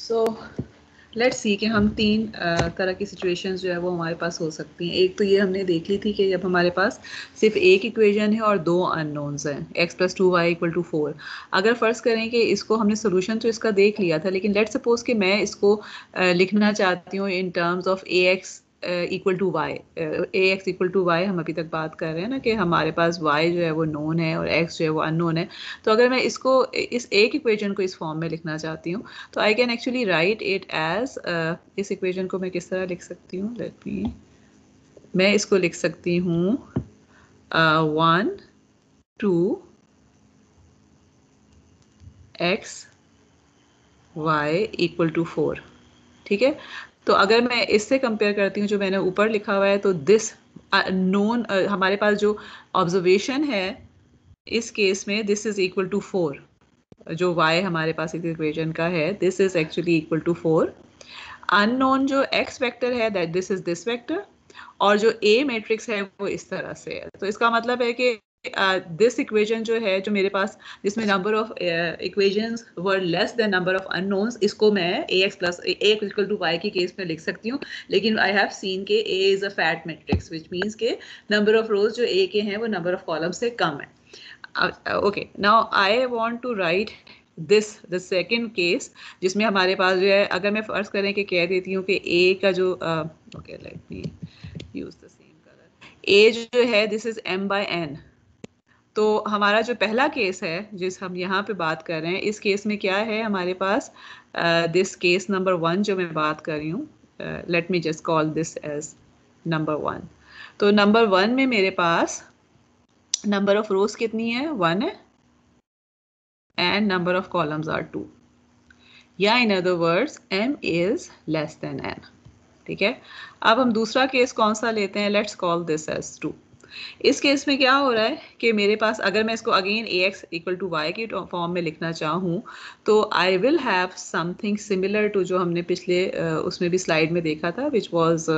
So let's see कि हम तीन तरह की सिचुएशंस जो है वो हमारे पास हो सकती हैं। एक तो ये हमने देख ली थी कि जब हमारे पास सिर्फ़ एक इक्वेशन है और दो अननोन्स हैं। X plus two Y equal to four अगर फ़र्ज़ करें कि इसको हमने सोल्यूशन तो इसका देख लिया था, लेकिन लेट सपोज़ कि मैं इसको लिखना चाहती हूँ in terms of A X equal to Y A X equal to Y हम अभी तक बात कर रहे हैं ना कि हमारे पास वाई जो है वो नोन है और एक्स जो है वो अननोन है। तो अगर मैं इसको, इस एक इक्वेशन को इस फॉर्म में लिखना चाहती हूँ तो I can actually write it as इस इक्वेशन को मैं किस तरह लिख सकती हूँ? लेट मी मैं इसको लिख सकती हूँ one two X Y equal to four ठीक है? तो अगर मैं इससे कंपेयर करती हूँ जो मैंने ऊपर लिखा हुआ है तो दिस नोन uh, हमारे पास जो ऑब्जर्वेशन है इस केस में this is equal to four जो y हमारे पास इस इक्वेशन का है this is actually equal to four unknown जो x वेक्टर है that this is this vector और जो a मैट्रिक्स है वो इस तरह से है। तो इसका मतलब है कि दिस uh, इक्वेशन जो है जो मेरे पास जिसमें number of equations were less than number of unknowns इसको मैं A X plus A equal to Y की केस में लिख सकती हूँ। लेकिन आई हैव सीन के A is a fat matrix which means के नंबर ऑफ़ रोज जो ए के हैं वो नंबर ऑफ़ कॉलम से कम है। Okay now I want to write this the second case जिसमें हमारे पास जो है अगर मैं फ़र्ज़ करें कि कह देती हूँ कि ए का जो okay let me use the same colour A जो है this is M by N तो हमारा जो पहला केस है, जिस हम यहाँ पे बात कर रहे हैं, इस केस में क्या है हमारे पास? दिस केस नंबर वन जो मैं बात कर रही हूँ let me just call this as number one तो नंबर वन में मेरे पास नंबर ऑफ़ रोज कितनी है? वन है। And number of columns are two या in other words M is less than N ठीक है? अब हम दूसरा केस कौन सा लेते हैं? Let's call this as two इस केस में क्या हो रहा है कि मेरे पास अगर मैं इसको again A X equal to Y की फॉर्म में लिखना चाहूँ तो I will have something similar to जो हमने पिछले उसमें भी स्लाइड में देखा था which was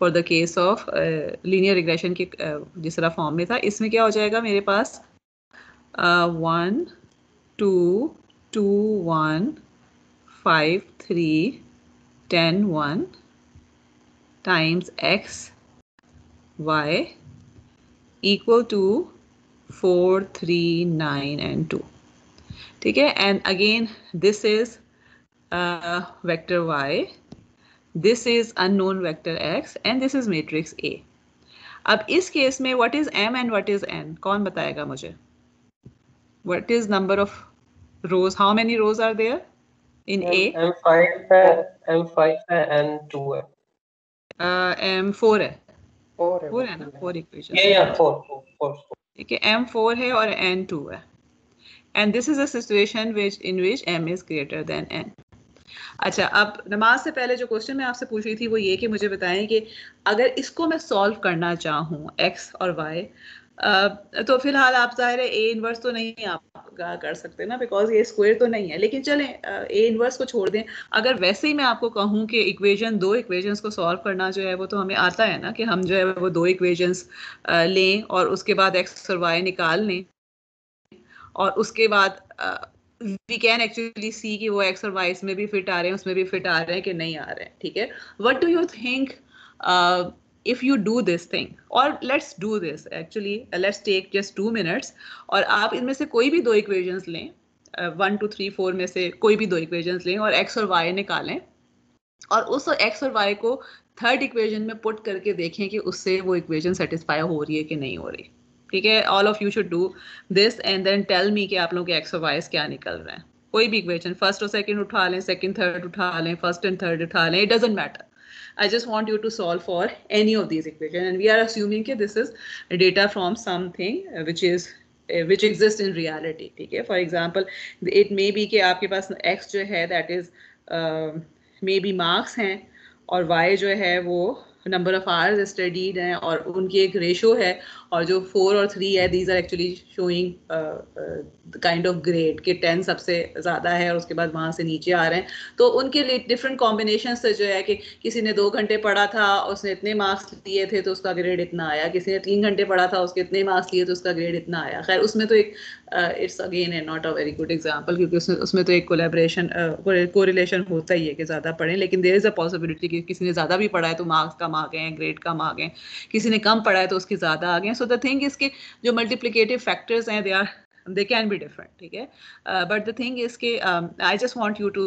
for the case of linear regression के जिस तरह फॉर्म में था, इसमें क्या हो जाएगा मेरे पास? One two two one five three ten one times X Y equal to 4, 3, 9 and 2. ठीक है and again this is uh, vector y this is unknown vector x and this is matrix A. अब इस case में what is m and what is n कौन बताएगा मुझे what is number of rows how many rows are there in M, A m5 है m5 है n 2 है uh, m4 है Four है ना? फोर इक्वेशन ठीक है एम फोर है और एन टू है। And this is a situation which in which M is greater than N अच्छा अब नमाज़ से पहले जो क्वेश्चन मैं आपसे पूछ रही थी वो ये कि मुझे बताएँ कि अगर इसको मैं सॉल्व करना चाहूँ एक्स और वाई तो फ़िलहाल आप ज़ाहिर है ए इनवर्स तो नहीं आप कर सकते ना बिकॉज़ ये स्क्वायर तो नहीं है। लेकिन चलें ए इनवर्स को छोड़ दें। अगर वैसे ही मैं आपको कहूँ कि इक्वेशन दो इक्वेशंस को सॉल्व करना जो है वो तो हमें आता है ना कि हम जो है वो दो इक्वेशंस लें और उसके बाद एक्स और वाई निकाल लें। और उसके बाद वी कैन एक्चुअली सी कि वो एक्स और वाई इसमें भी फिट आ रहे हैं, उसमें भी फिट आ रहे हैं कि नहीं आ रहे हैं, ठीक है? What do you think if you do this thing or let's do this actually uh, let's take just two minutes और आप इनमें से कोई भी दो equations लें वन टू थ्री फोर में से कोई भी दो equations लें और x और y निकालें और उस x और y को थर्ड इक्वेशन में पुट करके देखें कि उससे वो इक्वेशन सेटिस्फाई हो रही है कि नहीं हो रही। ठीक है? All of you should do this and then tell me कि आप लोग के एक्स और वाइज क्या निकल रहे हैं। कोई भी इक्वेशन फ़र्स्ट और सेकंड उठा लें सेकंड थर्ड उठा लें फ़र्स्ट एंड थर्ड उठा लें it doesn't matter I just want you to solve for any of these equations. And we are assuming that this is data from something uh, which is uh, which exists in reality. Okay? For example, it may be कि आपके पास x जो है that is uh, maybe marks हैं और y जो है वो number of hours studied हैं और उनकी एक रेशो है और जो फोर और थ्री है these are actually showing kind of grade कि टेन सबसे ज़्यादा है और उसके बाद वहाँ से नीचे आ रहे हैं। तो उनके लिए डिफरेंट कॉम्बिनेशन से जो है कि किसी ने दो घंटे पढ़ा था, उसने इतने मार्क्स लिए थे तो उसका ग्रेड इतना आया। किसी ने तीन घंटे पढ़ा था, उसके इतने मार्क्स लिए तो उसका ग्रेड इतना आया। खैर, उसमें तो एक इट्स अगेन है not a very good example क्योंकि उसमें उसमें तो एक कोलेब्रेशन कोरिलेशन होता ही है कि ज़्यादा पढ़ें, लेकिन देर इज़ अ पॉसिबिलिटी कि किसी ने ज़्यादा भी पढ़ा है तो मार्क्स कम आ गए हैं ग्रेड कम आ गए किसी ने कम पढ़ा है तो उसके ज़्यादा आ गए सो द थिंग इसके जो मल्टीप्लीकेटिव फैक्टर्स हैं they are they can be different ठीक है? बट द थिंग इज़ के I just want you to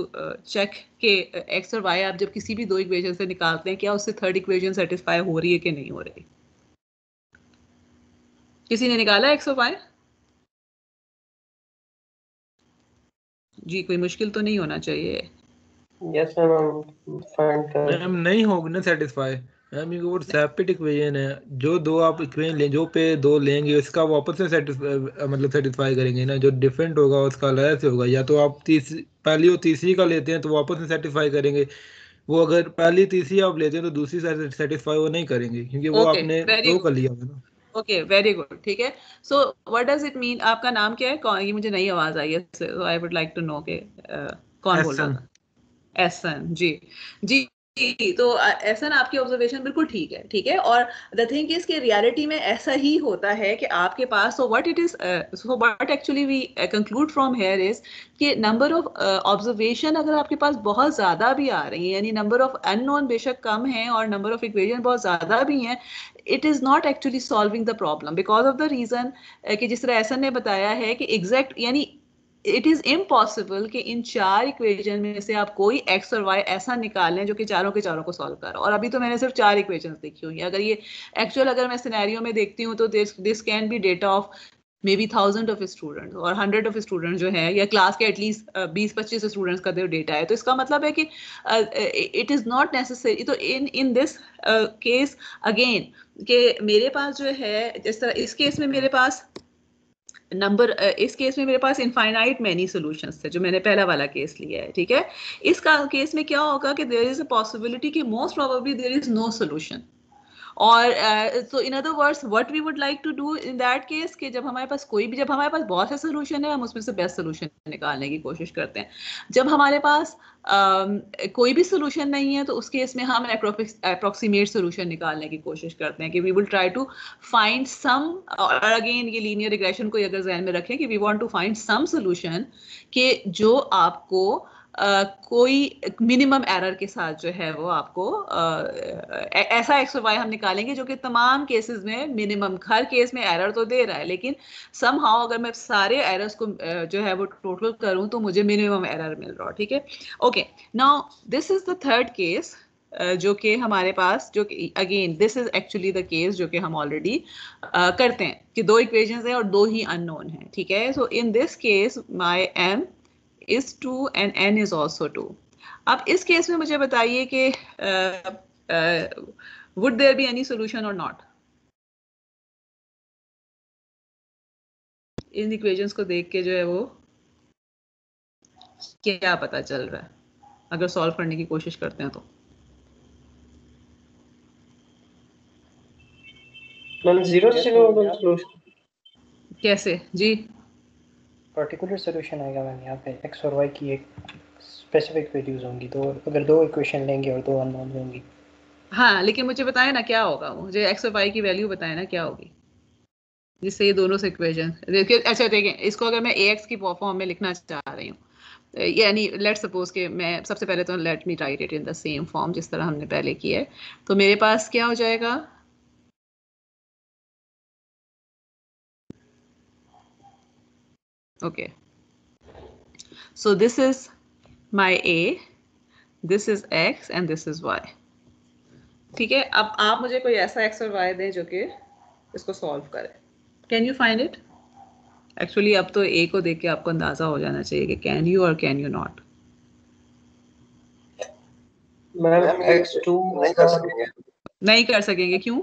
check के एक्स और वाई आप जब किसी भी दो इक्वेशन से निकालते हैं क्या उससे थर्ड इक्वेशन सेटिस्फाई हो रही है कि नहीं हो रही? किसी ने निकाला एक्स और वाई जी कोई मुश्किल तो नहीं होना चाहिए। यस मैम नहीं होगी ना सेटिस्फाई मैम ये वो सेपरेट इक्वेशन है। जो दो आप इक्वेशन ले जो पे दो लेंगे उसका वापस से सेटिस्फाई मतलब सेटिस्फाई करेंगे ना। जो डिफरेंट होगा उसका अलग से होगा। या तो आप तीसरी पहली और तीसरी का लेते हैं तो वापस से सेटिस्फाई करेंगे। वो अगर पहली तीसरी आप लेते हैं तो दूसरी सेटिस्फाई वो नहीं करेंगे क्योंकि वो okay, आपने दो कर लिया ना। ओके वेरी गुड ठीक है। So what does it mean आपका नाम क्या है? कौन ये मुझे नई आवाज़ आई है so I would like to know के कौन बोल रहा है एसन जी। जी तो ऐसा ना आपकी ऑब्जर्वेशन बिल्कुल ठीक है ठीक है? और द थिंग इज़ कि रियलिटी में ऐसा ही होता है कि आपके पास so what it is so what actually we conclude from here is कि नंबर ऑफ़ ऑब्जर्वेशन अगर आपके पास बहुत ज़्यादा भी आ रही है, यानी नंबर ऑफ़ अननोन बेशक कम है और नंबर ऑफ़ इक्वेशन बहुत ज़्यादा भी हैं it is not actually solving the problem because of the reason कि जिस तरह ऐसा ने बताया है कि एग्जैक्ट यानी इट इज़ इम्पॉसिबल कि इन चार इक्वेशन में से आप कोई एक्स और वाई ऐसा निकाल लें जो कि चारों के चारों को सॉल्व कर। और अभी तो मैंने सिर्फ़ चार इक्वेशन देखी हुई अगर ये एक्चुअल अगर मैं सिनेरियो में देखती हूँ तो this can be data of maybe thousand of student और हंड्रेड ऑफ़ स्टूडेंट जो है या क्लास के एटलीस्ट बीस, पच्चीस स्टूडेंट्स का जो डेटा है। तो इसका मतलब है कि इट इज़ नॉट नेसेसरी तो in in this case again कि मेरे पास जो है, जिस तरह इस केस में मेरे पास नंबर इस केस में मेरे पास इनफाइनाइट मैनी सॉल्यूशंस थे, जो मैंने पहला वाला केस लिया है, ठीक है? इस केस में क्या होगा कि देर इज़ अ पॉसिबिलिटी कि most probably there is no solution और so in other words what we would like to do in that case कि जब हमारे पास कोई भी जब हमारे पास बहुत से सोल्यूशन है हम उसमें से बेस्ट सोल्यूशन निकालने की कोशिश करते हैं। जब हमारे पास uh, कोई भी सोल्यूशन नहीं है तो उस केस में हम अप्रोक्सीमेट सोल्यूशन निकालने की कोशिश करते हैं कि we will try to find some और अगेन ये लीनियर रिग्रेशन को अगर जहन में रखें कि we want to find some solution कि जो आपको कोई मिनिमम एरर के साथ जो है वो आपको ऐसा एक्स वाई हम निकालेंगे जो कि तमाम केसेस में मिनिमम हर केस में एरर तो दे रहा है, लेकिन सम हाउ अगर मैं सारे एरर्स को जो है वो टोटल करूँ तो मुझे मिनिमम एरर मिल रहा है, ठीक है? Okay now this is the third case जो कि हमारे पास, जो again this is actually the case जो कि हम ऑलरेडी करते हैं, कि दो इक्वेशंस हैं और दो ही अननोन हैं, ठीक है? So in this case my M is 2 and n is also 2 अब इस केस में मुझे बताइए कि would there be any solution और नॉट इन इक्वेशंस को देख के जो है वो क्या पता चल रहा है। अगर सॉल्व करने की कोशिश करते हैं तो। मैम ज़ीरो सोल्यूशन कैसे? जी। पर्टिकुलर सोल्यूशन आएगा मैम यहाँ पे एक्स और वाई की एक स्पेसिफिक वैल्यूज़ होंगी तो अगर दो इक्वेशन लेंगे और दो अननोन होंगी। हाँ लेकिन मुझे बताए ना क्या होगा मुझे एक्स और वाई की वैल्यू बताए ना क्या होगी? जिससे ये दोनों से इक्वेशन देखिए अच्छा देखिए, इसको अगर मैं ए एक्स की फॉर्म में लिखना चाह रही हूँ यानी लेट सपोज़ के मैं सबसे पहले तो let me write it in the same form जिस तरह हमने पहले किया है तो मेरे पास क्या हो जाएगा? Okay. So this is my a this is x and this is y. ठीक है? अब आप मुझे कोई ऐसा x और y दें जो कि इसको सॉल्व करे। Can you find it actually अब तो a को देख के आपको अंदाज़ा हो जाना चाहिए कि कैन यू और can you not ma'am x2 नहीं कर सकेंगे। नहीं कर सकेंगे क्यों?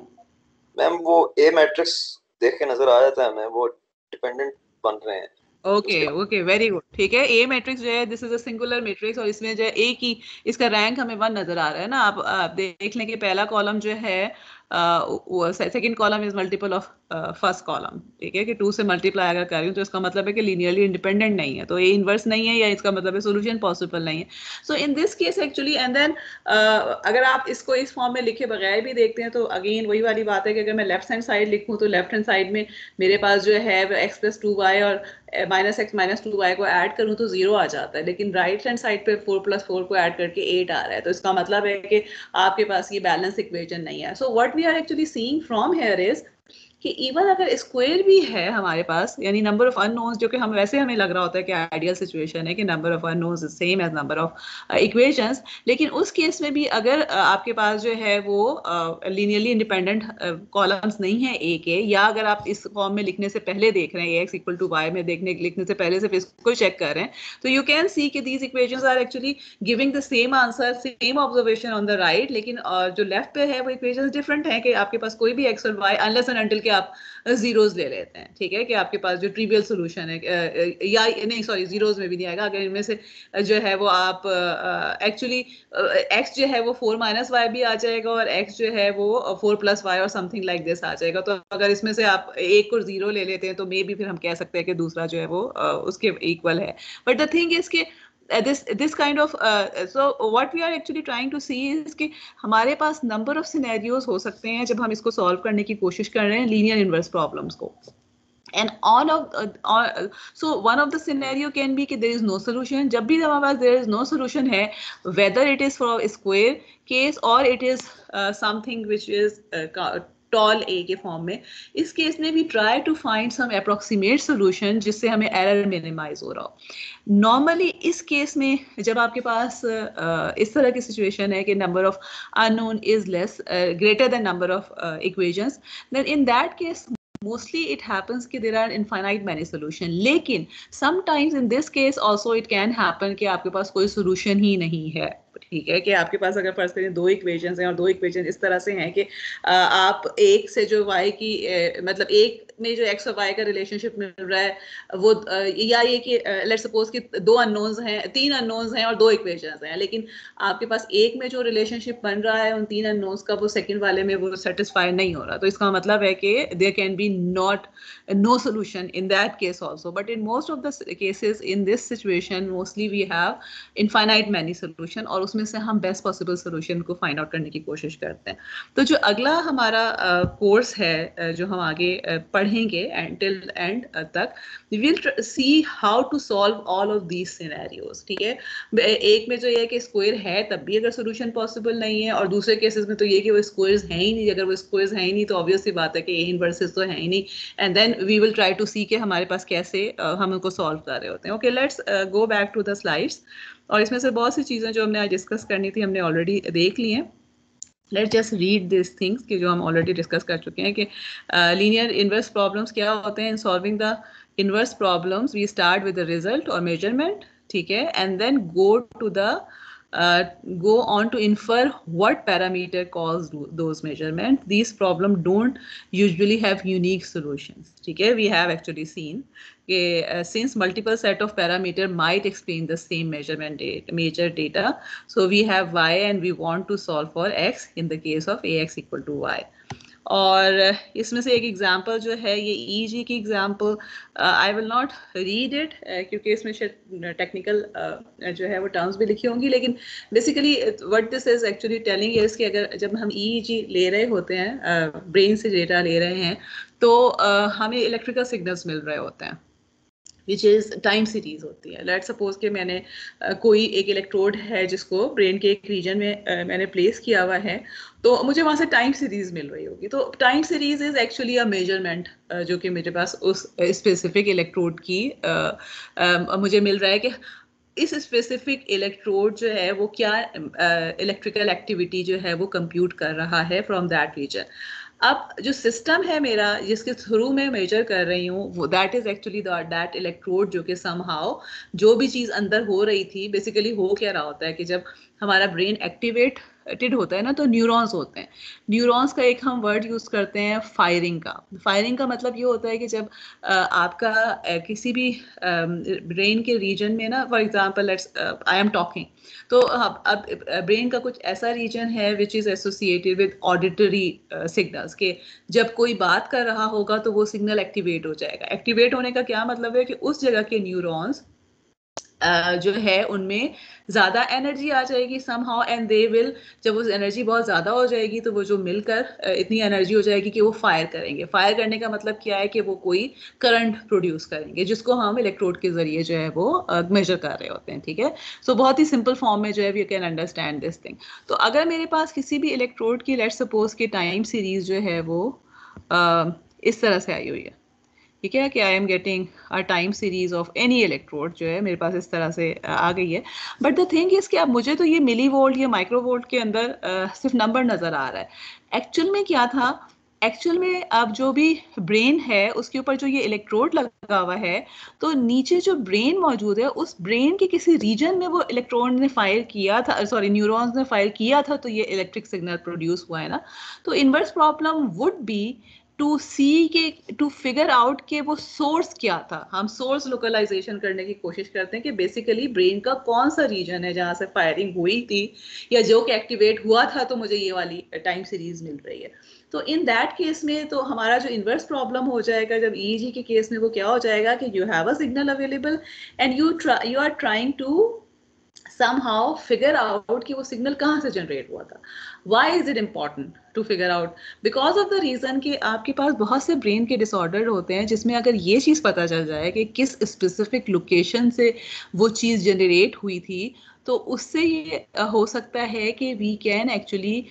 मैम वो a मैट्रिक्स देख के नज़र आ जाता है हमें वो डिपेंडेंट बन रहे हैं। ओके ओके वेरी गुड ठीक है ए मैट्रिक्स जो है this is a singular matrix और इसमें जो है ए की इसका रैंक हमें वन नज़र आ रहा है ना? आप, आप देख लें कि पहला कॉलम जो है second column is multiple of first column ठीक है कि टू से मल्टीप्लाई अगर कर रही हूँ तो इसका मतलब है कि लीनियरली इंडिपेंडेंट नहीं है। तो ये इन्वर्स नहीं है या इसका मतलब है सोल्यूशन पॉसिबल नहीं है। So in this case actually and then अगर आप इसको इस फॉर्म में लिखे बगैर भी देखते हैं तो अगेन वही वाली बात है कि अगर मैं लेफ़्ट हैंड साइड लिखूँ तो लेफ़्ट हैंड साइड में मेरे पास जो है एक्स प्लस और minus x minus two y को ऐड करूँ तो ज़ीरो आ जाता है, लेकिन राइट हैंड साइड पे फोर प्लस फोर को ऐड करके एट आ रहा है तो इसका मतलब है कि आपके पास ये बैलेंस इक्वेजन नहीं है। So what we are actually seeing from here is कि इवन अगर स्क्वायर भी है हमारे पास यानी नंबर ऑफ़ अननोन्स जो कि हम वैसे हमें लग रहा होता है कि आइडियल सिचुएशन है कि number of unknowns same as number of equations लेकिन उस केस में भी अगर uh, आपके पास जो है वो लीनियरली इंडिपेंडेंट कॉलम्स नहीं है ए के या अगर आप इस फॉर्म में लिखने से पहले देख रहे हैं एक्स इक्वल टू वाई में देखने लिखने से पहले सिर्फ़ इसको चेक कर रहे हैं तो यू कैन सी कि these equations are actually giving the same answer same observation on the right लेकिन uh, जो लेफ़्ट पे है वो इक्वेशन डिफरेंट है कि आपके पास कोई भी एक्स और वाई अनलेस एंड अनटिल के आप जीरोज ले लेते हैं, ठीक है? कि आपके पास जो ट्रिवियल सोल्यूशन है या, नहीं सॉरी जीरोज में भी नहीं आएगा। अगर इनमें से जो है वो आप एक्चुअली एक्स जो है वो फोर माइनस वाई भी आ जाएगा और एक्स जो है वो फोर प्लस वाई और समथिंग लाइक दिस आ जाएगा। तो अगर इसमें से आप एक और ज़ीरो ले लेते हैं तो मे भी फिर हम कह सकते हैं कि दूसरा जो है वो उसके इक्वल है। बट द थिंग इज़ के this this kind of uh, so what we are actually trying to see is कि हमारे पास number of scenarios हो सकते हैं जब हम इसको solve करने की कोशिश कर रहे हैं linear inverse problems को and all of uh, all, so one of the scenario can be कि there is no solution जब भी हमारे पास there is no solution है whether it is for a square case or it is uh, something which is uh, टॉल ए के form में इस केस में भी try to find some approximate solution जिससे हमें एरर मिनिमाइज हो रहा हो। नॉर्मली इस केस में जब आपके पास uh, इस तरह की सिचुएशन है कि number of unknown is less greater than number of equations then in that case mostly it happens कि there are infinite many solution लेकिन sometimes in this case also it can happen कि आपके पास कोई solution ही नहीं है। ठीक है कि आपके पास अगर फ़र्स्ट करें दो इक्वेशंस हैं और दो इक्वेशन इस तरह से हैं कि आप एक से जो वाई की मतलब एक में जो एक्स और वाई का रिलेशनशिप मिल रहा है, वो या ये कि लेट सपोज़ कि दो अननोन्स हैं, तीन अननोन्स हैं और दो इक्वेशंस हैं, लेकिन आपके पास एक में जो रिलेशनशिप बन रहा है, उन तीन अननोन्स का वो सेकंड वाले में वो सेटिस्फाई नहीं हो रहा। तो इसका मतलब है कि there can be not no solution in that case also but in most of the cases in this situation mostly we have infinite many solution और उसमें से हम बेस्ट पॉसिबल सोल्यूशन को फाइंड आउट करने की कोशिश करते हैं। तो जो अगला हमारा कोर्स है जो हम आगे पढ़ेंगे टिल एंड तक will see how to solve all of these scenarios ठीक है? एक में जो ये कि स्क्वायर है, तब भी अगर सोल्यूशन पॉसिबल नहीं है, और दूसरे केसेस में तो ये कि वो स्क्वायर्स हैं ही नहीं, अगर वो स्क्वायर्स हैं ही नहीं तो ऑब्वियस सी बात है कि ए इनवर्सेस तो है ही नहीं and then we will try to see के हमारे पास कैसे हम उनको सॉल्व कर रहे होते हैं। Okay let's go back to the slides और इसमें से बहुत सी चीज़ें जो हमने आज डिस्कस करनी थी, हमने ऑलरेडी देख ली हैं। Let just read this things कि जो हम ऑलरेडी डिस्कस कर चुके हैं कि लीनियर इन्वर्स प्रॉब्लम्स क्या होते हैं? In solving the inverse problems we start with the result और मेज़रमेंट ठीक है? And then go to the uh, go on to infer what parameter caused those measurements. These problems don't usually have unique solutions. Okay, we have actually seen uh, since multiple set of parameter might explain the same measurement data, major data. So we have y and we want to solve for x in the case of ax equal to y. और इसमें से एक example जो है ये E e की example I will not read it क्योंकि इसमें टेक्निकल uh, जो है वो टर्म्स भी लिखी होंगी लेकिन basically what this is actually telling is कि अगर जब हम ई e ले रहे होते हैं ब्रेन uh, से डेटा ले रहे हैं तो uh, हमें इलेक्ट्रिकल सिग्नल्स मिल रहे होते हैं। विच इज़ टाइम सीरीज़ होती है। लेट सपोज़ कि मैंने कोई एक इलेक्ट्रोड है जिसको ब्रेन के एक रीजन में मैंने प्लेस किया हुआ है तो मुझे वहाँ से टाइम सीरीज़ मिल रही होगी। तो time series is actually a measurement जो कि मेरे पास उस स्पेसिफिक इलेक्ट्रोड की uh, uh, मुझे मिल रहा है कि इस स्पेसिफिक इलेक्ट्रोड जो है वो क्या इलेक्ट्रिकल uh, एक्टिविटी जो है वो कंप्यूट कर रहा है फ्रॉम दैट रीजन अब जो सिस्टम है मेरा, जिसके थ्रू मैं मेजर कर रही हूँ that is actually that electrode जो कि सम जो भी चीज़ अंदर हो रही थी बेसिकली हो क्या रहा होता है कि जब हमारा ब्रेन एक्टिवेटेड होता है ना तो न्यूरॉन्स होते हैं। न्यूरॉन्स का एक हम वर्ड यूज़ करते हैं फायरिंग का। फायरिंग का मतलब ये होता है कि जब आपका किसी भी ब्रेन के रीजन में ना, for example, let's I am talking. तो अब अब ब्रेन का कुछ ऐसा रीजन है which is associated with auditory signals के। जब कोई बात कर रहा होगा तो वो सिग्नल एक्टिवेट हो जाएगा। एक्टिवेट होने का क्या मतलब है कि उस जगह के न्यूरॉन्स जो है उनमें ज़्यादा एनर्जी आ जाएगी somehow and they will जब उस एनर्जी बहुत ज़्यादा हो जाएगी तो वो जो मिलकर इतनी एनर्जी हो जाएगी कि वो फायर करेंगे। फायर करने का मतलब क्या है कि वो कोई करंट प्रोड्यूस करेंगे जिसको हम इलेक्ट्रोड के ज़रिए जो है वो मेजर कर रहे होते हैं ठीक है? सो so, बहुत ही सिंपल फॉर्म में जो है we can understand this thing तो अगर मेरे पास किसी भी इलेक्ट्रोड की लेट सपोज़ की टाइम सीरीज़ जो है वो आ, इस तरह से आई हुई है। ठीक है कि I am getting a time series of any electrode जो है, मेरे पास इस तरह से आ गई है। बट द थिंग इज़ कि अब मुझे तो ये मिली वोल्ट या माइक्रो वोल्ट के अंदर सिर्फ़ नंबर नज़र आ रहा है। एक्चुअल में क्या था? एक्चुअल में अब जो भी ब्रेन है, उसके ऊपर जो ये इलेक्ट्रोड लगा हुआ है तो नीचे जो ब्रेन मौजूद है, उस ब्रेन के किसी रीजन में वो इलेक्ट्रॉन ने फायर किया था सॉरी न्यूरॉन्स ने फायर किया था तो ये इलेक्ट्रिक सिग्नल प्रोड्यूस हुआ है ना। तो inverse problem would be to see के टू फिगर आउट के वो सोर्स क्या था। हम सोर्स लोकलाइजेशन करने की कोशिश करते हैं कि बेसिकली ब्रेन का कौन सा रीजन है जहाँ से फायरिंग हुई थी या जो कि एक्टिवेट हुआ था तो मुझे ये वाली टाइम सीरीज़ मिल रही है। तो इन दैट केस में तो हमारा जो इन्वर्स प्रॉब्लम हो जाएगा, जब ई जी के केस में वो क्या हो जाएगा कि you have a signal available and you you are trying to somehow figure out कि वो सिग्नल कहाँ से जनरेट हुआ था। Why is it important to figure out because of the reason कि आपके पास बहुत से ब्रेन के डिसऑर्डर होते हैं, जिसमें अगर ये चीज़ पता चल जाए कि किस स्पेसिफिक लोकेशन से वो चीज़ जनरेट हुई थी तो उससे ये हो सकता है कि we can actually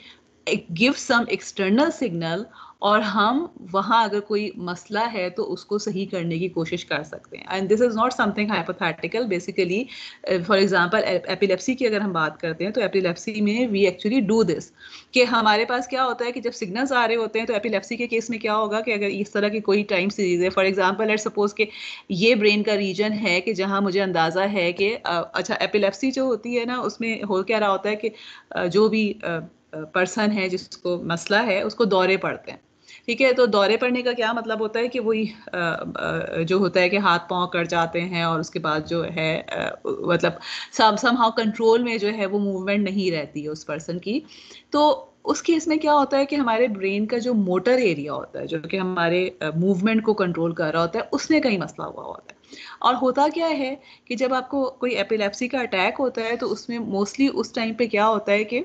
give some external signal और हम वहाँ अगर कोई मसला है तो उसको सही करने की कोशिश कर सकते हैं। And this is not something hypothetical basically for example epilepsy की अगर हम बात करते हैं तो एपिलेप्सी में वी एक्चुअली डू दिस कि हमारे पास क्या होता है कि जब सिग्नल्स आ रहे होते हैं तो एपिलेप्सी के केस में क्या होगा कि अगर इस तरह की कोई टाइम सीरीज़ है। फॉर एग्ज़ाम्पल लेट सपोज़ के ये ब्रेन का रीजन है कि जहाँ मुझे अंदाज़ा है कि अच्छा एपिलेप्सी जो होती है ना, उसमें हो क्या रहा होता है कि जो भी पर्सन है जिसको मसला है, उसको दौरे पड़ते हैं। ठीक है तो दौरे पड़ने का क्या मतलब होता है कि वही जो होता है कि हाथ पाँव कट जाते हैं और उसके बाद जो है मतलब सम सम हाउ कंट्रोल में जो है वो मूवमेंट नहीं रहती है उस पर्सन की। तो उस केस में क्या होता है कि हमारे ब्रेन का जो मोटर एरिया होता है, जो कि हमारे मूवमेंट को कंट्रोल कर रहा होता है उसने कहीं मसला हुआ होता है। और होता क्या है कि जब आपको कोई एपिलेप्सी का अटैक होता है तो उसमें मोस्टली उस टाइम पे क्या होता है कि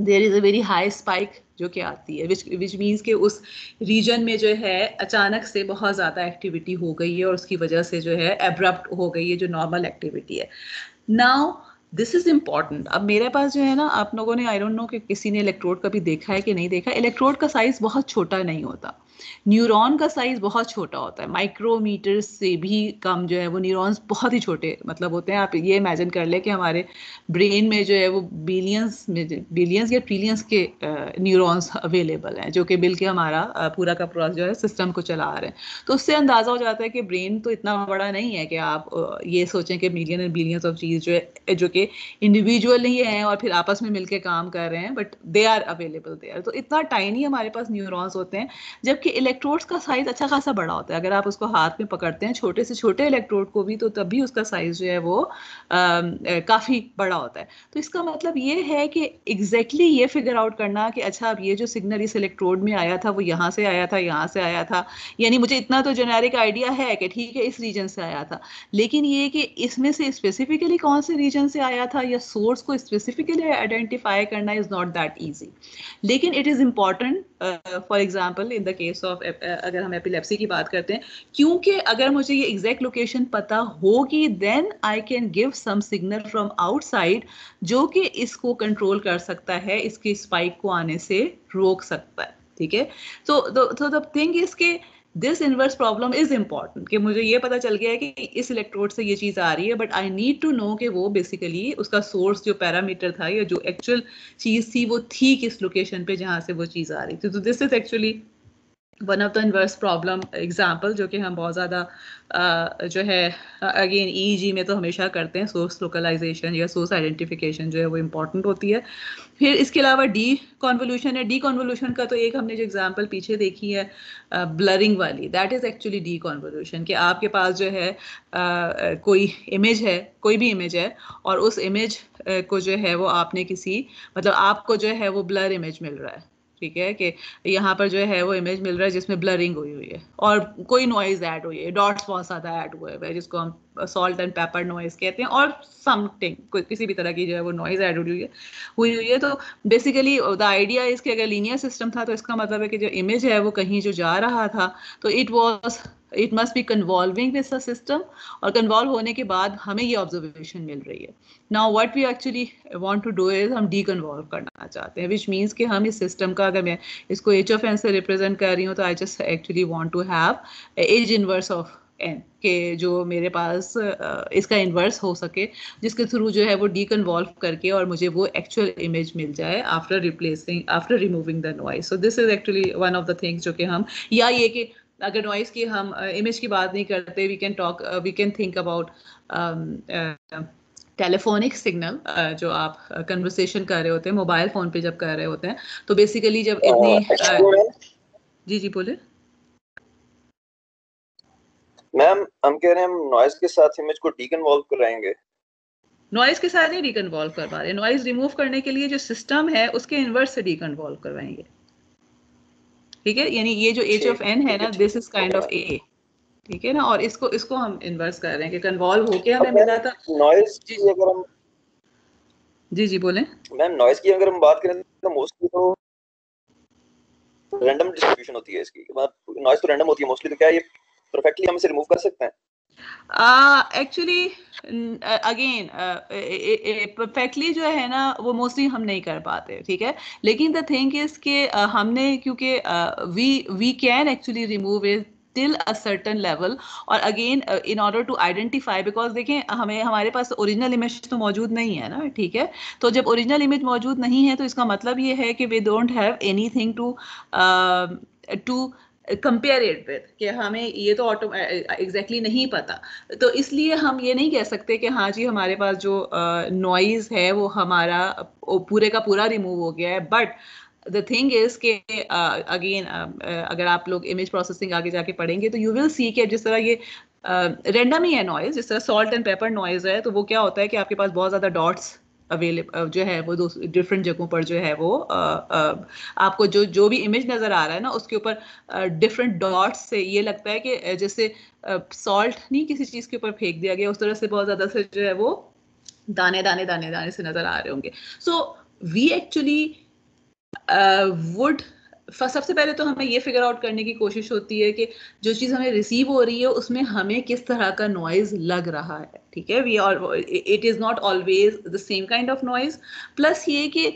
there is a very high spike जो कि आती है विच विच मीन्स के उस रीजन में जो है, अचानक से बहुत ज़्यादा एक्टिविटी हो गई है और उसकी वजह से जो है एब्रप्ट हो गई है, जो नॉर्मल एक्टिविटी है। नाउ दिस इज़ इंपॉर्टेंट अब मेरे पास जो है ना, आप लोगों ने आई डोंट नो कि किसी ने इलेक्ट्रोड कभी देखा है कि नहीं देखा? इलेक्ट्रोड का साइज़ बहुत छोटा नहीं होता। न्यूरॉन का साइज़ बहुत छोटा होता है। माइक्रोमीटर से भी कम जो है वो न्यूरॉन्स बहुत ही छोटे मतलब होते हैं। आप ये इमेजिन कर ले कि हमारे ब्रेन में जो है वो बिलियंस में बिलियंस या ट्रिलियंस के न्यूरॉन्स अवेलेबल हैं, जो कि बिल के हमारा पूरा का पूरा जो है सिस्टम को चला रहे हैं। तो उससे अंदाज़ा हो जाता है कि ब्रेन तो इतना बड़ा नहीं है कि आप ये सोचें कि मिलियन एंड बिलियंस ऑफ़ चीज़ जो है, जो कि इंडिविजुअल ही है और फिर आपस में मिलकर काम कर रहे हैं but they are available they are तो इतना टाइनी हमारे पास न्यूरॉन्स होते हैं, जबकि इलेक्ट्रोड्स का साइज़ अच्छा खासा बड़ा होता है। अगर आप उसको हाथ में पकड़ते हैं, छोटे से छोटे इलेक्ट्रोड को भी तो तब भी उसका साइज़ जो है वो काफ़ी बड़ा होता है। तो इसका मतलब ये है कि एग्जैक्टली exactly ये फिगर आउट करना कि अच्छा अब ये जो सिग्नल इस इलेक्ट्रोड में आया था, वो यहाँ से आया था, यहाँ से आया था। यानी मुझे इतना तो जेनेरिक आइडिया है कि ठीक है, इस रीजन से आया था। लेकिन ये कि इसमें से स्पेसिफिकली कौन से रीजन से आया था, या सोर्स को स्पेसिफिकली आइडेंटिफाई करना इज़ नॉट दैट ईजी लेकिन it is important for example in the case of अगर हम एपिलेप्सी की बात करते हैं, क्योंकि अगर मुझे ये एग्जैक्ट लोकेशन पता होगी then I can give some signal from outside जो कि इसको कंट्रोल कर सकता है, इसकी स्पाइक को आने से रोक सकता है, ठीक है? तो द थिंग इज़ के this inverse problem is important कि मुझे ये पता चल गया है कि इस इलेक्ट्रोड से ये चीज़ आ रही है but I need to know कि वो बेसिकली उसका सोर्स जो पैरामीटर था, या जो एक्चुअल चीज़ थी, वो थी किस लोकेशन पे जहाँ से वो चीज़ आ रही थी। तो this is actually one of the inverse problem example जो कि हम बहुत ज़्यादा जो है अगेन ई जी में तो हमेशा करते हैं सोर्स लोकलाइजेशन या सोर्स आइडेंटिफिकेशन जो है वो इंपॉर्टेंट होती है। फिर इसके अलावा डी कॉन्वोल्यूशन है। डी कॉन्वोल्यूशन का तो एक हमने जो एग्ज़ाम्पल पीछे देखी है ब्लरिंग uh, वाली। That is actually deconvolution कि आपके पास जो है uh, कोई इमेज है कोई भी इमेज है और उस इमेज uh, को जो है वो आपने किसी मतलब आपको जो है वो ब्लर इमेज मिल रहा है। ठीक है, कि यहाँ पर जो है वो इमेज मिल रहा है जिसमें ब्लरिंग हुई हुई है। और कोई नॉइज़ ऐड हुई है डॉट्स बहुत ज़्यादा ऐड हुए हुए जिसको हम सॉल्ट एंड पेपर नॉइज़ कहते हैं, और समथिंग किसी भी तरह की जो है वो नॉइज़ ऐड हुई है, हुई हुई है। तो बेसिकली द आइडिया इसके अगर लीनियर सिस्टम था तो इसका मतलब है कि जो इमेज है वो कहीं जो जा रहा था तो it was it must be convolving with system और कन्वॉल्व होने के बाद हमें ये ऑब्जर्वेशन मिल रही है। Now what we actually want to do is हम डी कन्वॉल्व करना चाहते हैं विच मीन्स कि हम इस सिस्टम का अगर मैं इसको एच ऑफ़ एन से रिप्रेजेंट कर रही हूँ तो I just actually want to have h inverse of n के जो मेरे पास इसका इन्वर्स हो सके, जिसके थ्रू जो है वो डी कन्वॉल्व करके और मुझे वो एक्चुअल इमेज मिल जाए after replacing after removing the noise so this is actually one of the things जो कि हम, या ये कि अगर नॉइस की हम इमेज uh, की बात नहीं करते we can talk we can think about telephonic signal जो आप कन्वर्सेशन कर रहे होते हैं मोबाइल फ़ोन पे जब कर रहे होते हैं तो बेसिकली जब इतनी uh, जी जी बोले। मैम हम कह रहे हैं हम नॉइज़ के साथ इमेज को डीकन्वॉल्व कराएँगे। नॉइज़ के साथ नहीं डीकन्वॉल्व करवा रहे। नॉइज़ रिमूव करने के लिए जो सिस्टम है उसके इनवर्स से डीकन्वॉल्व करवाएँगे। ठीक है? यानी ये जो एच ऑफ़ एन है ना this is kind of a ठीक है ना? और इसको इसको हम इन्वर्स कर रहे हैं कि कन्वॉल्व होके हमें मिला था। नॉइज़ जी। अगर हम जी जी बोले। मैम नॉइज़ की अगर हम बात करें तो मोस्टली तो रैंडम डिस्ट्रीब्यूशन होती है इसकी। मतलब नॉइज़ तो रैंडम होती है मोस्टली तो क्या ये परफेक्टली हम इसे रिमूव कर सकते हैं? एक्चुअली अगेन परफेक्टली जो है ना, वो मोस्टली हम नहीं कर पाते, ठीक है? लेकिन द थिंग इज़ के हमने, क्योंकि we we can actually remove it till a certain level और again in order to identify because देखें, हमें, हमारे पास ओरिजिनल इमेज तो मौजूद नहीं है ना, ठीक है? तो जब ओरिजिनल इमेज मौजूद नहीं है तो इसका मतलब ये है कि we don't have anything to to compare it with कि हमें ये तो ऑटो एग्जैक्टली नहीं पता। तो इसलिए हम ये नहीं कह सकते कि हाँ जी हमारे पास जो नॉइज़ uh, है वो हमारा पूरे का पूरा रिमूव हो गया है। बट द थिंग इज़ के अगेन अगर आप लोग इमेज प्रोसेसिंग आगे जाके पढ़ेंगे तो यू विल सी कि जिस तरह ये रेंडम ही है नॉइज़ जिस तरह सॉल्ट एंड पेपर नॉइज़ है तो वो क्या होता है कि आपके पास बहुत ज़्यादा डॉट्स अवेलेबल जो है वो डिफरेंट जगहों पर जो है वो आ, आ, आपको जो जो भी इमेज नज़र आ रहा है ना उसके ऊपर डिफरेंट डॉट्स से ये लगता है कि जैसे सॉल्ट नहीं किसी चीज़ के ऊपर फेंक दिया गया उस तरह से बहुत ज़्यादा से जो है वो दाने दाने दाने दाने से नज़र आ रहे होंगे। सो वी एक्चुअली वुड सबसे पहले तो हमें ये फिगर आउट करने की कोशिश होती है कि जो चीज़ हमें रिसीव हो रही है, उसमें हमें किस तरह का नॉइज़ लग रहा है, ठीक है? We it is not always the same kind of noise plus ये कि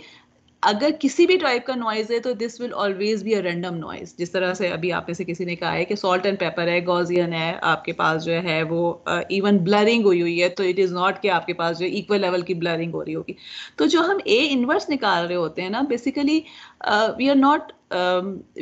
अगर किसी भी टाइप का नॉइज़ है तो this will always be a random noise जिस तरह से अभी आप में से किसी ने कहा है कि सॉल्ट एंड पेपर है गॉजियन है आपके पास जो है वो इवन uh, ब्लरिंग हुई हुई है तो इट इज़ नॉट कि आपके पास जो इक्वल लेवल की ब्लरिंग हो रही होगी. तो जो हम ए इनवर्स निकाल रहे होते हैं ना basically we are not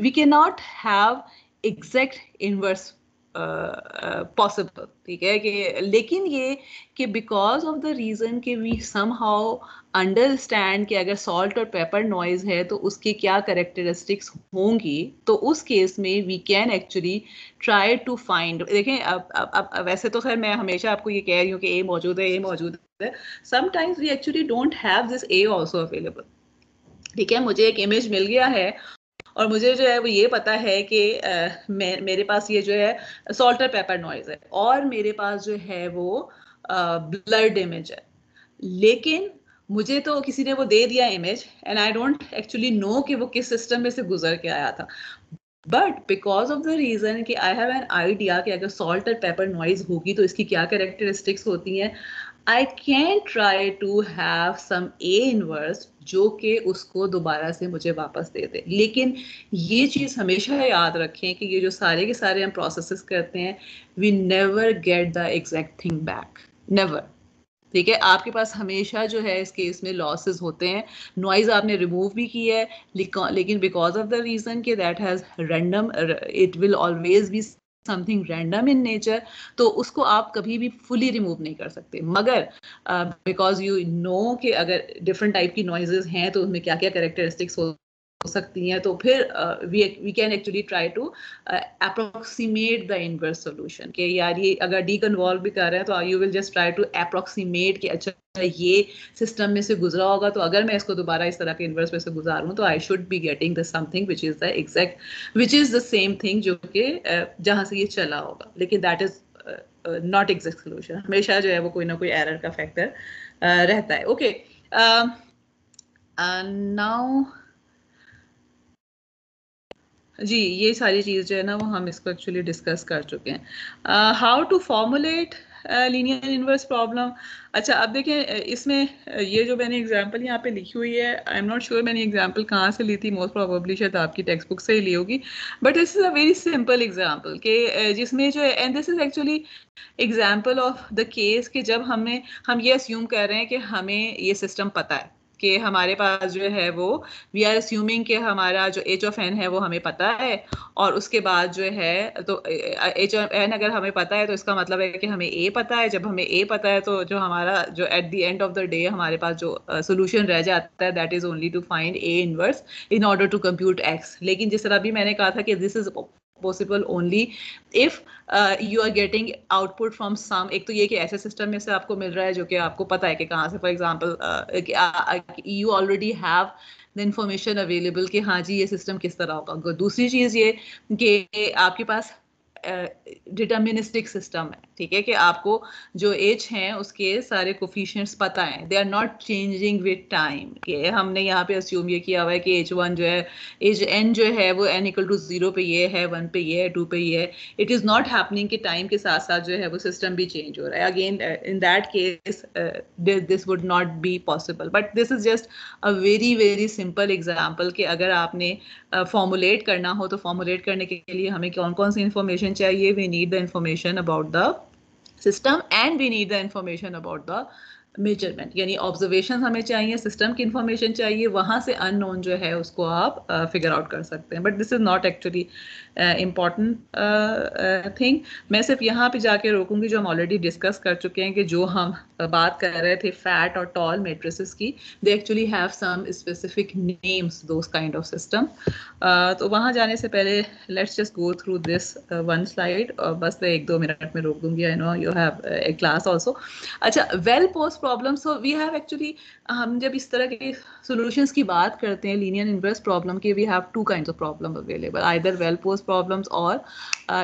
we can not have exact inverse possible ठीक है? कि, लेकिन ये कि बिकॉज़ ऑफ़ द रीज़न कि वी सम हाउ अंडरस्टैंड कि अगर सॉल्ट और पेपर नॉइज़ है तो उसकी क्या करेक्टरिस्टिक्स होंगी? तो उस केस में we can actually try to find देखें, अब अब अब वैसे तो खैर मैं हमेशा आपको ये कह रही हूँ कि ए मौजूद है ए मौजूद है। Sometimes we actually don't have this A also available ठीक है? मुझे एक इमेज मिल गया है और मुझे जो है वो ये पता है कि मे, मेरे पास ये जो है सॉल्टर पेपर नॉइज़ है और मेरे पास जो है वो ब्लड इमेज है। लेकिन मुझे तो किसी ने वो दे दिया image and I don't actually know कि वो किस सिस्टम में से गुजर के आया था। But because of the reason कि आई हैव एन आइडिया कि अगर सॉल्ट और पेपर नॉइज़ होगी तो इसकी क्या करेक्टरिस्टिक्स होती हैं I can try to have some A inverse जो कि उसको दोबारा से मुझे वापस दे दे। लेकिन ये चीज़ हमेशा याद रखें कि ये जो सारे के सारे हम प्रोसेस करते हैं we never get the exact thing back never ठीक है? आपके पास हमेशा जो है इस केस में लॉसेस होते हैं। नॉइज़ आपने रिमूव भी की है, लेकिन बिकॉज़ ऑफ़ द रीजन के that has random it will always be something random in nature तो उसको आप कभी भी फुली रिमूव नहीं कर सकते। मगर बिकॉज़ यू नो कि अगर डिफरेंट टाइप की नॉइजेज हैं तो उनमें क्या क्या करेक्टरिस्टिक्स हो सकती हैं तो फिर we can actually try to approximate the inverse solution कि यार ये अगर डी कन्वॉल्व भी कर रहे हैं तो you will just try to approximate कि अच्छा ये सिस्टम में से गुजरा होगा तो अगर मैं इसको दोबारा इस तरह के इनवर्स में से गुजारूँ तो I should be getting the something which is the exact which is the same thing जो कि uh, जहाँ से ये चला होगा। लेकिन that is not exact solution हमेशा जो है वो कोई ना कोई एरर का फैक्टर uh, रहता है। ओके नाउ जी, ये सारी चीज़ जो है ना, वो हम इसको एक्चुअली डिस्कस कर चुके हैं। How to formulate linear inverse problem अच्छा अब देखें इसमें ये जो मैंने एग्जांपल यहाँ पे लिखी हुई है आई एम नॉट श्योर मैंने एग्जांपल कहाँ से ली थी मोस्ट प्रोबेबली शायद आपकी टेक्स्ट बुक से ही ली होगी। But this is a very simple example कि जिसमें जो है and this is actually example of the case कि जब हमें, हम ये अस्यूम कर रहे हैं कि हमें ये सिस्टम पता है। कि हमारे पास जो है वो वी आर अस्यूमिंग कि हमारा जो एच ऑफ़ एन है वो हमें पता है और उसके बाद जो है तो एच ऑफ़ एन अगर हमें पता है तो इसका मतलब है कि हमें ए पता है। जब हमें ए पता है तो जो हमारा, जो at the end of the day हमारे पास जो सोल्यूशन रह जाता है that is only to find a inverse in order to compute X लेकिन जिस तरह भी मैंने कहा था कि this is possible only. If uh, you are getting output from some एक तो ये कि ऐसे सिस्टम में से आपको मिल रहा है जो कि आपको पता है कि कहाँ से for example you already have the information available कि हाँ जी ये सिस्टम किस तरह होगा। दूसरी चीज़ ये कि आपके पास डिटर्मिनिस्टिक uh, सिस्टम है। ठीक है कि आपको जो एज हैं उसके सारे कोफिशियंट्स पता है। They are not changing with time कि हमने यहाँ पे अस्यूम ये किया हुआ है कि एज वन जो है एज एन जो है वो एन इक्वल टू ज़ीरो पे ये है वन पे ये है टू पे ये है। इट इज़ नॉट हैपनिंग कि टाइम के साथ साथ जो है वो सिस्टम भी चेंज हो रहा है। Again in that case this would not be possible but this is just a very very simple example कि अगर आपने फॉर्मुलेट uh, करना हो तो फॉर्मुलेट करने के लिए हमें कौन कौन सी इन्फॉर्मेशन चाहिए? We need the information about the system and we need the information about the measurement यानी ऑब्जर्वेशन हमें चाहिए सिस्टम की इंफॉर्मेशन चाहिए वहाँ से अननोन जो है उसको आप फिगर uh, आउट कर सकते हैं। But this is not actually important thing मैं सिर्फ़ यहाँ पे जाके रोकूँगी जो हम ऑलरेडी डिस्कस कर चुके हैं कि जो हम बात कर रहे थे फैट और टॉल मेट्रिसेस की they actually have some specific names those kind of system तो वहाँ जाने से पहले let's just go through this one slide बस मैं एक दो मिनट में रोक दूँगी I know you have a class also अच्छा well posed problem so we have actually हम जब इस तरह के सॉल्यूशंस की बात करते हैं लीनियर इनवर्स प्रॉब्लम के we have two kinds of problem available either well posed problems और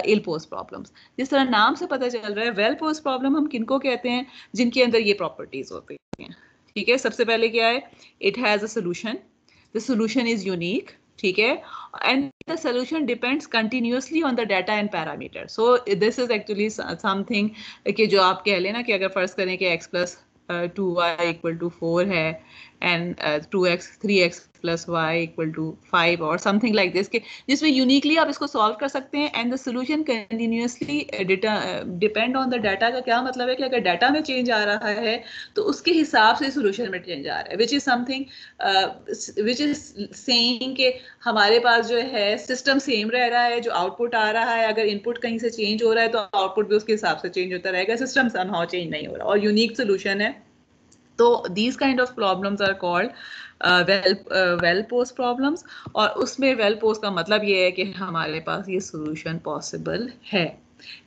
इल पोस्ट प्रॉब्लम्स जिस तरह नाम से पता चल रहा है वेल पोस्ट प्रॉब्लम हम किनको कहते हैं? जिनके अंदर ये प्रॉपर्टीज़ होती हैं। ठीक है? सबसे पहले क्या है? It has a solution the solution is unique ठीक है? And the solution depends continuously on the data and parameter so this is actually something कि जो आप कह लेना कि अगर फ़र्ज़ करें कि X plus two Y equal to four है। And two X three X plus Y equal to five और समथिंग लाइक दिस के जिसमें यूनिकली आप इसको सॉल्व कर सकते हैं and the solution continuously depend on the data का क्या मतलब है कि अगर डाटा में चेंज आ रहा है तो उसके हिसाब से सोल्यूशन में चेंज आ रहा है which is something which is saying कि हमारे पास जो है सिस्टम सेम रह रहा है, जो आउटपुट आ रहा है, अगर इनपुट कहीं से चेंज हो रहा है तो आउटपुट भी उसके हिसाब से चेंज होता रहेगा सिस्टम समहाउ चेंज नहीं हो रहा और यूनिक सोल्यूशन है। तो these kind of problems are called well well posed problems और उसमें वेल पोस्ट का मतलब ये है कि हमारे पास ये सोल्यूशन पॉसिबल है।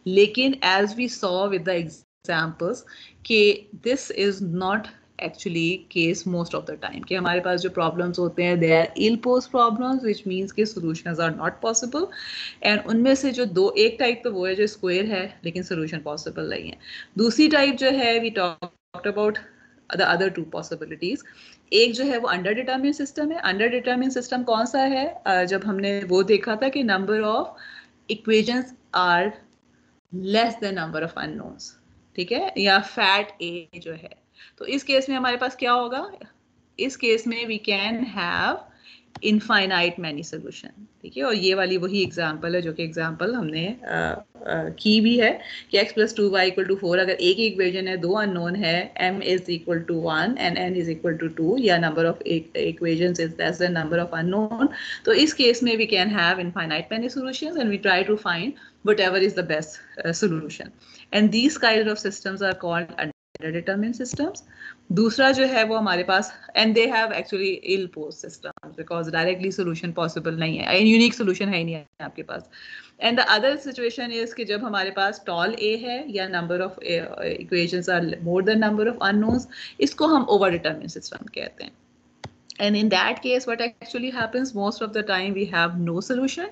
लेकिन as we saw with the examples कि this is not actually case most of the time कि हमारे पास जो प्रॉब्लम्स होते हैं they are ill posed problems which means के solution are not possible and उनमें से जो दो, एक टाइप तो वो है जो स्क्वेयर है, लेकिन सोल्यूशन पॉसिबल नहीं है। दूसरी टाइप जो है we talk about the other two possibilities एक जो है वो अंडर डिटर्मिन सिस्टम है। अंडर डिटर्मिन सिस्टम कौन सा है? जब हमने वो देखा था कि number of equations are less than number of unknowns ठीक है? या फैट ए जो है। तो इस केस में हमारे पास क्या होगा? इस केस में we can have infinite many solution ठीक है और ये वाली वही एग्जांपल है जो कि एग्ज़ाम्पल हमने आ, आ, की भी है कि x plus two Y equal to four अगर एक इक्वेशन है दो अननोन है m is equal to one and n is equal to two या number of equation is less than number of unknown तो इस केस में we can have infinite many solutions and we try to find whatever is the best uh, solution. And these kind of systems are called determined systems. दूसरा जो है वो हमारे पास and they have actually ill posed system because directly solution possible नहीं है unique solution है ही नहीं है आपके पास. And the other situation is कि जब हमारे पास टॉल ए है या number of equations are more than number of unknowns इसको हम ओवर डिटर्मिन सिस्टम कहते हैं. And in that case, what actually happens? Most of the time we have no solution,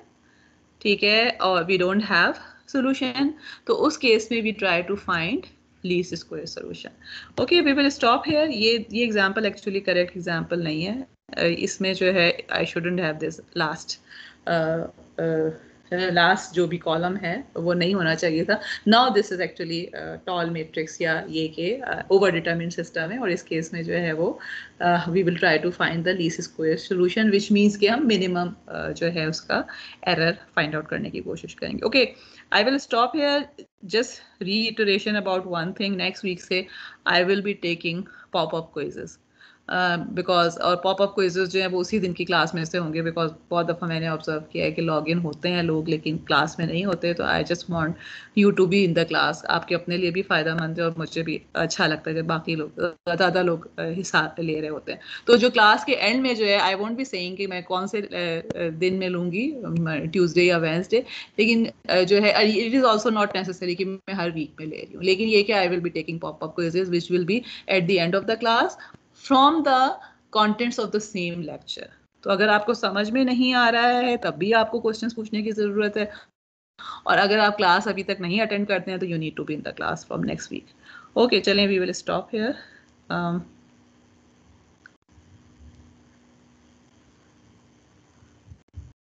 ठीक है और we don't have solution. तो उस case में we try to find least square solution okay we will stop here ये ये example actually correct example नहीं है। इसमें जो है I shouldn't have this last last जो भी कॉलम है वो नहीं होना चाहिए था। Now this is actually tall matrix या ये के ओवर डिटर्मिन सिस्टम है और इस केस में जो है वो we will try to find the least square solution which means कि हम मिनिमम uh, जो है उसका एरर फाइंड आउट करने की कोशिश करेंगे। Okay I will stop here just reiteration about one thing next week से I will be taking pop up quizzes because uh, और पॉपअप क्विजेज जो है वो उसी दिन की क्लास में से होंगे बिकॉज़ बहुत दफ़ा मैंने ऑब्ज़र्व किया है कि लॉग इन होते हैं लोग लेकिन क्लास में नहीं होते तो I just want you to be in the class आपके अपने लिए भी फ़ायदा मंद है और मुझे भी अच्छा लगता है कि बाकी लोग ज़्यादा लोग हिस्सा ले रहे होते हैं। तो जो क्लास के एंड में जो है आई वॉन्ट बी सेइंग कि मैं कौन से दिन में लूँगी ट्यूजडे या वेंसडे लेकिन जो है it is also not necessary कि मैं हर वीक में ले रही हूँ। लेकिन ये कि I will be taking popup quizzes which will be at the end of the class from the contents of the same lecture तो अगर आपको समझ में नहीं आ रहा है, तब भी आपको क्वेश्चन पूछने की ज़रूरत है। और अगर आप क्लास अभी तक नहीं अटेंड करते हैं तो you need to be in the class from next week okay चलें वी विल स्टॉप हेयर